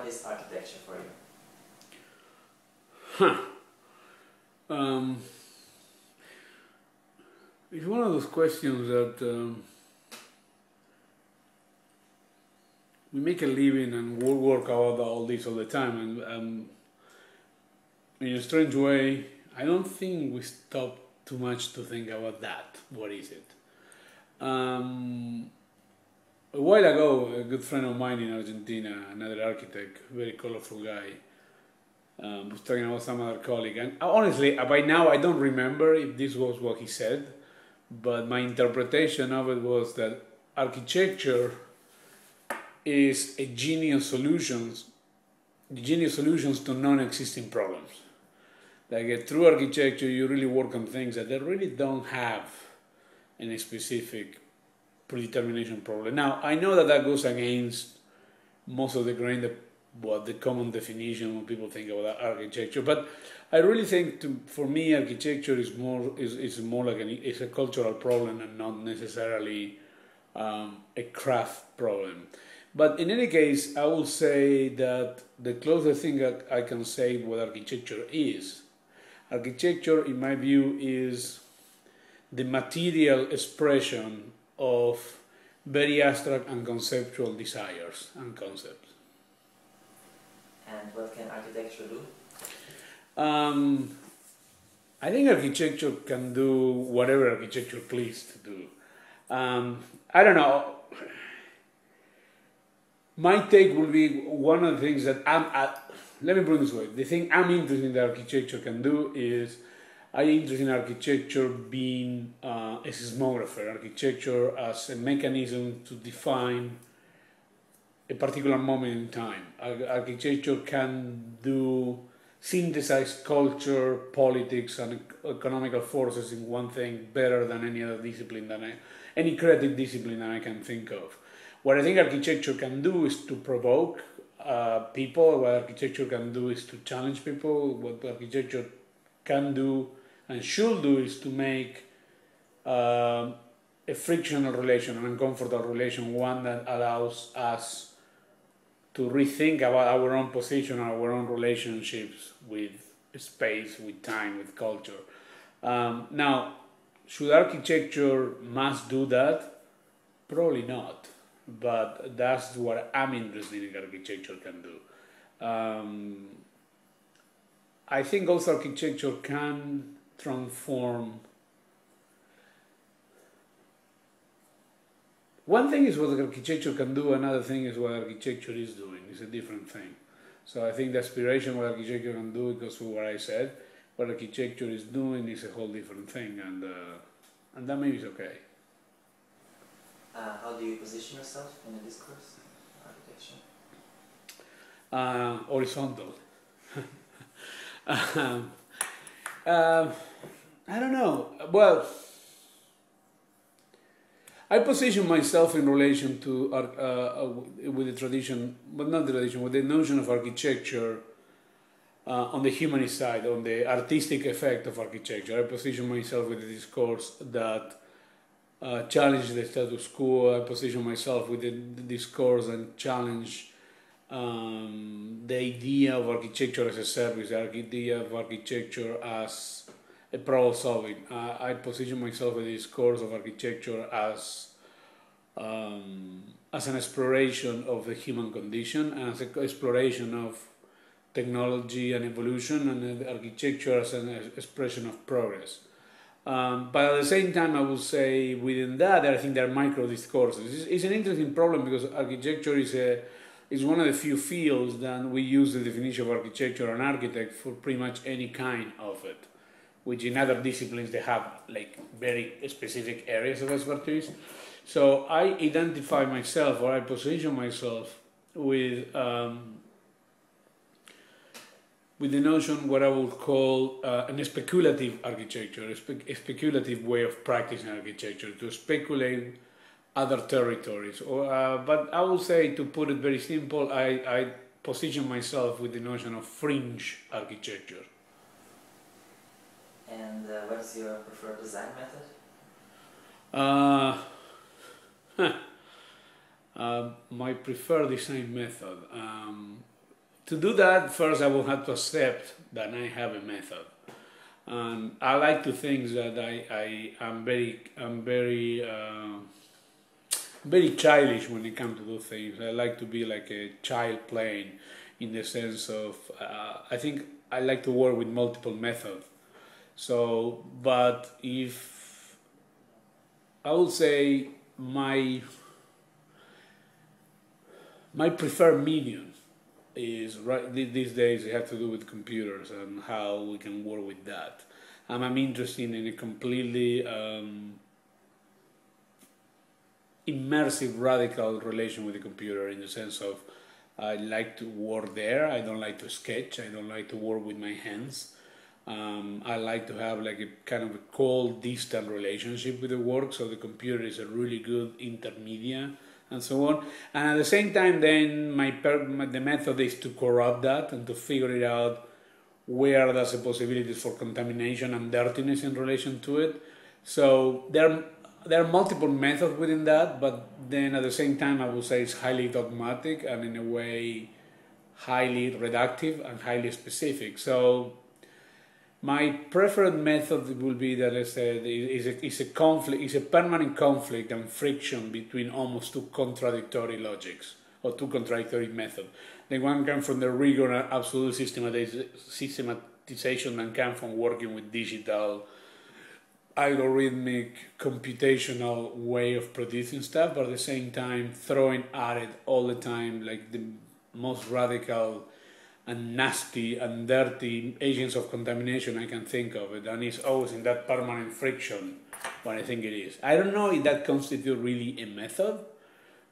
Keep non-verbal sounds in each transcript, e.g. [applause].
what is architecture for you? Huh. Um, it's one of those questions that um, we make a living and we work about all this all the time, and um, in a strange way, I don't think we stop too much to think about that. What is it? Um, a while ago, a good friend of mine in Argentina, another architect, very colorful guy, um, was talking about some other colleague, and honestly, by now I don't remember if this was what he said, but my interpretation of it was that architecture is a genius solutions, genius solutions to non-existing problems. Like uh, through architecture, you really work on things that they really don't have any specific predetermination problem. Now, I know that that goes against most of the grain that what the common definition when people think about architecture, but I really think to, for me architecture is more is, is more like an it's a cultural problem and not necessarily um, a craft problem. But in any case, I will say that the closest thing I can say what architecture is, architecture, in my view, is the material expression of very abstract and conceptual desires and concepts. And what can architecture do? Um, I think architecture can do whatever architecture pleases to do. Um, I don't know. My take will be one of the things that I'm. Uh, let me put it this way: the thing I'm interested in that architecture can do is I'm interested in architecture being uh, a seismographer, architecture as a mechanism to define a particular moment in time. Architecture can do synthesize culture, politics, and economical forces in one thing better than any other discipline than I, any creative discipline that I can think of. What I think architecture can do is to provoke uh, people. What architecture can do is to challenge people. What architecture can do and should do is to make uh, a frictional relation, an uncomfortable relation, one that allows us to rethink about our own position, our own relationships with space, with time, with culture. Um, now, should architecture must do that? Probably not, but that's what I'm interested in architecture can do. Um, I think also architecture can transform One thing is what architecture can do, another thing is what architecture is doing. It's a different thing. So I think the aspiration what architecture can do because to what I said. What architecture is doing is a whole different thing, and uh, and that maybe is okay. Uh, how do you position yourself in the discourse, architecture? Uh, horizontal. [laughs] um, um, I don't know. Well I position myself in relation to uh, uh, with the tradition, but not the tradition, with the notion of architecture uh, on the humanist side, on the artistic effect of architecture. I position myself with the discourse that uh, challenge the status quo. I position myself with the discourse and challenge um, the idea of architecture as a service, the idea of architecture as a problem solving. Uh, I position myself in this discourse of architecture as um, as an exploration of the human condition, as an exploration of technology and evolution, and architecture as an expression of progress. Um, but at the same time, I would say within that, I think there are micro discourses. It's, it's, an interesting problem because architecture is a is one of the few fields that we use the definition of architecture and architect for pretty much any kind of it which in other disciplines they have like very specific areas of expertise. So I identify myself or I position myself with um, with the notion what I would call uh, an speculative architecture, a, spe- a, speculative way of practicing architecture to speculate other territories. Or, uh, but I would say, to put it very simple, I, I position myself with the notion of fringe architecture. And uh, what is your preferred design method? Uh, [laughs] uh, my preferred design method. Um, to do that, first I will have to accept that I have a method. And I like to think that I, I am very, I'm very, uh, very childish when it comes to those things. I like to be like a child playing in the sense of, uh, I think I like to work with multiple methods. So, but if I would say my my preferred medium is right these days it has to do with computers and how we can work with that. And I'm interested in a completely um, immersive, radical relation with the computer in the sense of I like to work there. I don't like to sketch. I don't like to work with my hands. Um, I like to have like a kind of a cold, distant relationship with the work. So the computer is a really good intermediate and so on. And at the same time, then my, my the method is to corrupt that and to figure it out where there's a possibilities for contamination and dirtiness in relation to it. So there there are multiple methods within that, but then at the same time, I would say it's highly dogmatic and in a way highly reductive and highly specific. So my preferred method will be that I said is a, is a conflict, is a permanent conflict and friction between almost two contradictory logics or two contradictory methods. The one comes from the rigor and absolute systematization and comes from working with digital algorithmic computational way of producing stuff, but at the same time throwing at it all the time like the most radical and nasty and dirty agents of contamination I can think of it, and it's always in that permanent friction what I think it is. I don't know if that constitutes really a method,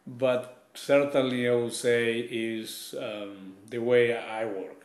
but certainly I would say is um, the way I work.